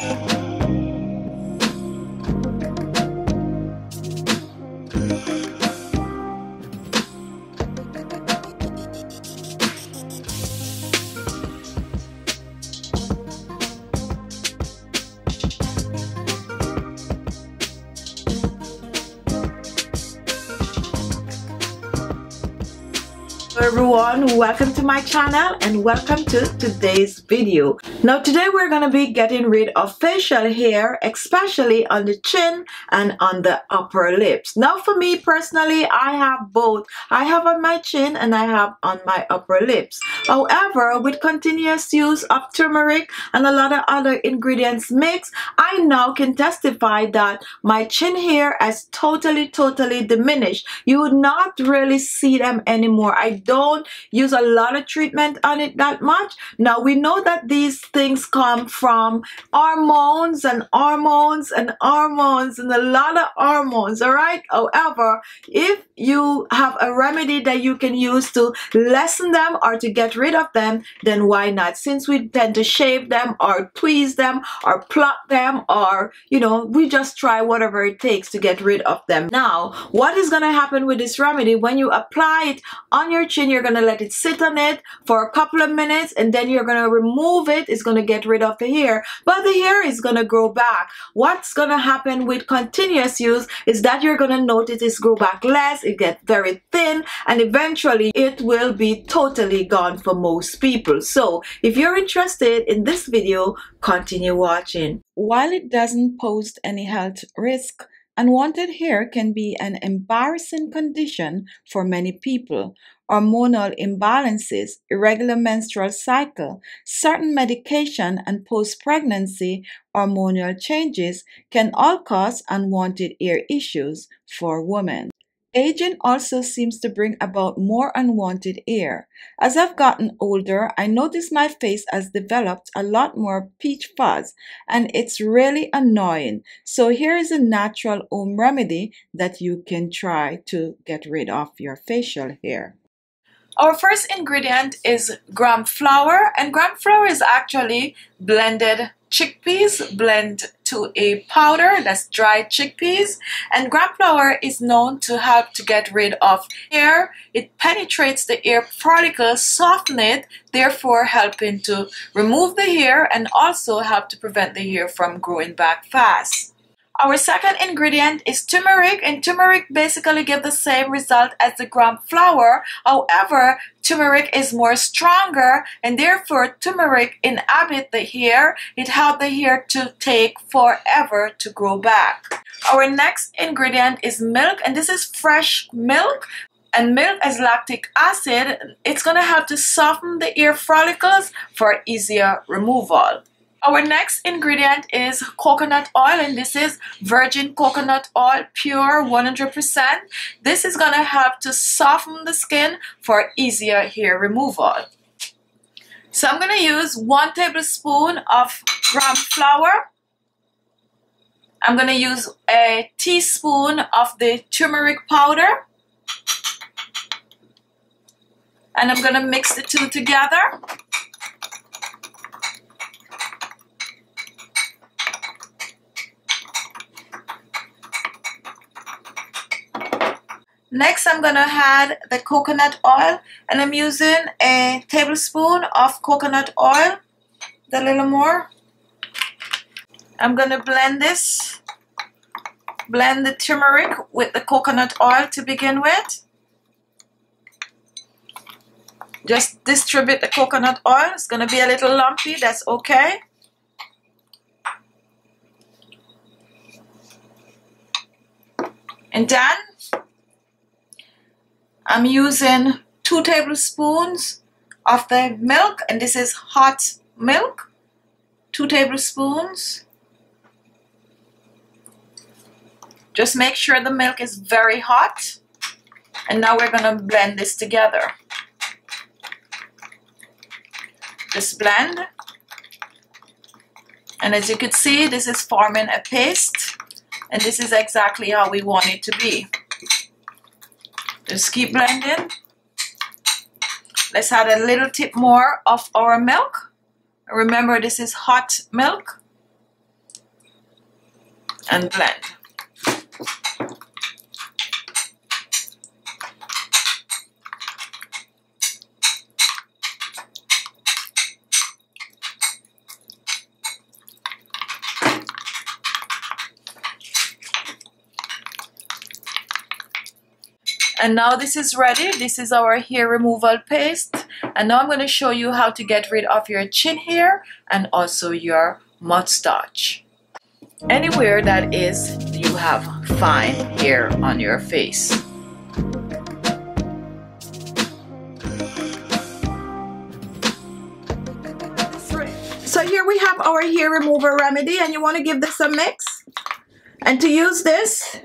Bye. Everyone welcome to my channel and welcome to today's video. Now today we're to be getting rid of facial hair especially on the chin and on the upper lips. Now for me personally I have both. I have on my chin and I have on my upper lips. However with continuous use of turmeric and a lot of other ingredients mixed I now can testify that my chin hair has totally totally diminished. You would not really see them anymore. I don't use a lot of treatment on it that much. Now we know that these things come from hormones and hormones and hormones and a lot of hormones, all right? However, if you have a remedy that you can use to lessen them or to get rid of them, then why not? Since we tend to shave them or tweeze them or pluck them or, you know, we just try whatever it takes to get rid of them. Now, what is going to happen with this remedy when you apply it on your chin, you're going to let it sit on it for a couple of minutes and then you're going to remove it. It's going to get rid of the hair, but the hair is going to grow back. What's going to happen with continuous use is that you're going to notice it grow back less, it gets very thin, and eventually it will be totally gone for most people. So if you're interested in this video, continue watching. While it doesn't pose any health risk, Unwanted hair can be an embarrassing condition for many people. Hormonal imbalances, irregular menstrual cycle, certain medication, and post pregnancy hormonal changes can all cause unwanted hair issues for women. Aging also seems to bring about more unwanted hair. As I've gotten older, I notice my face has developed a lot more peach fuzz and it's really annoying. So here is a natural home remedy that you can try to get rid of your facial hair. Our first ingredient is gram flour and gram flour is actually blended chickpeas blend to a powder that's dried chickpeas. And gram flour is known to help to get rid of hair it penetrates the hair follicles soften it therefore helping to remove the hair and also help to prevent the hair from growing back fast our second ingredient is turmeric and turmeric basically give the same result as the gram flour. However, turmeric is more stronger and therefore turmeric inhabit the hair. It helps the hair to take forever to grow back. Our next ingredient is milk and this is fresh milk and milk as lactic acid. It's going to help to soften the hair follicles for easier removal. Our next ingredient is coconut oil and this is virgin coconut oil, pure 100%. This is going to help to soften the skin for easier hair removal. So I'm going to use one tablespoon of gram flour. I'm going to use a teaspoon of the turmeric powder. And I'm going to mix the two together. Next, I'm to add the coconut oil and I'm using a tablespoon of coconut oil, a little more. I'm to blend this, blend the turmeric with the coconut oil to begin with. Just distribute the coconut oil. It's to be a little lumpy, that's okay. And then I'm using two tablespoons of the milk and this is hot milk. Two tablespoons. Just make sure the milk is very hot. And now we're gonna blend this together. Just blend. And as you can see this is forming a paste. And this is exactly how we want it to be just keep blending. Let's add a little tip more of our milk. Remember, this is hot milk. And blend. And now this is ready. This is our hair removal paste. And now I'm going to show you how to get rid of your chin hair and also your mustache. Anywhere that is you have fine hair on your face. So here we have our hair remover remedy and you want to give this a mix. And to use this,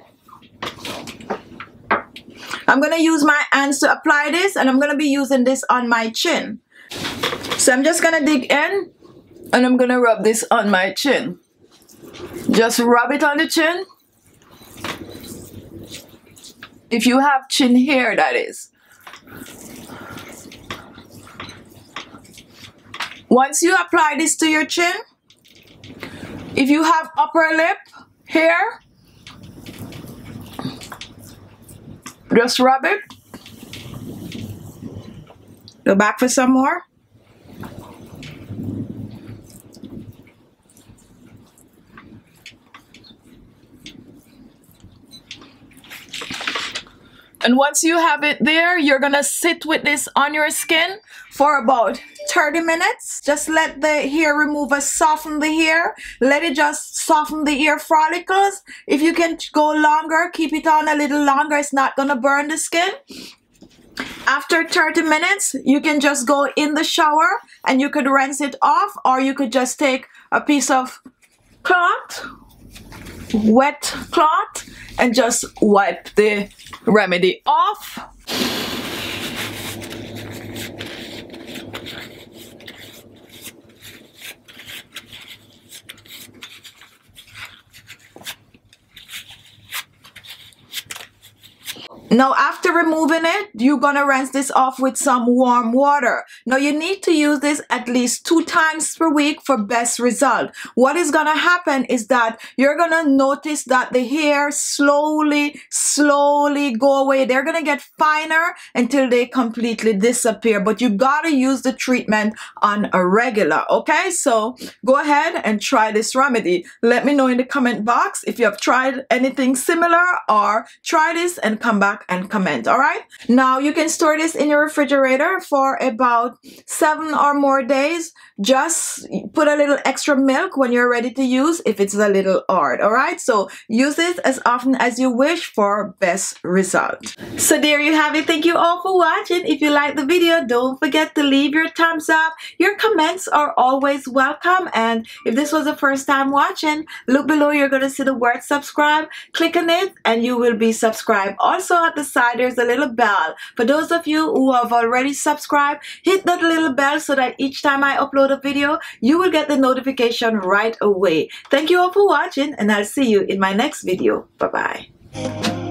I'm going to use my hands to apply this and I'm going to be using this on my chin. So I'm just going to dig in and I'm going to rub this on my chin. Just rub it on the chin. If you have chin hair, that is. Once you apply this to your chin, if you have upper lip hair, Just rub it. Go back for some more. And once you have it there, you're gonna sit with this on your skin for about 30 minutes. Just let the hair remover soften the hair. Let it just soften the hair follicles. If you can go longer, keep it on a little longer. It's not gonna burn the skin. After 30 minutes, you can just go in the shower and you could rinse it off or you could just take a piece of cloth, wet cloth, and just wipe the remedy off. Now after removing it, you're gonna rinse this off with some warm water. Now you need to use this at least two times per week for best result. What is gonna happen is that you're gonna notice that the hair slowly, slowly go away. They're gonna get finer until they completely disappear. But you gotta use the treatment on a regular, okay? So go ahead and try this remedy. Let me know in the comment box if you have tried anything similar or try this and come back and comment all right? Now you can store this in your refrigerator for about seven or more days just put a little extra milk when you're ready to use if it's a little hard all right? So use this as often as you wish for best result. So there you have it. Thank you all for watching. If you like the video don't forget to leave your thumbs up. Your comments are always welcome. And if this was the first time watching look below. You're going to see the word subscribe. Click on it and you will be subscribed. Also at the side there's a little bell. For those of you who have already subscribed hit that little bell so that each time I upload video you will get the notification right away. Thank you all for watching and I'll see you in my next video. Bye bye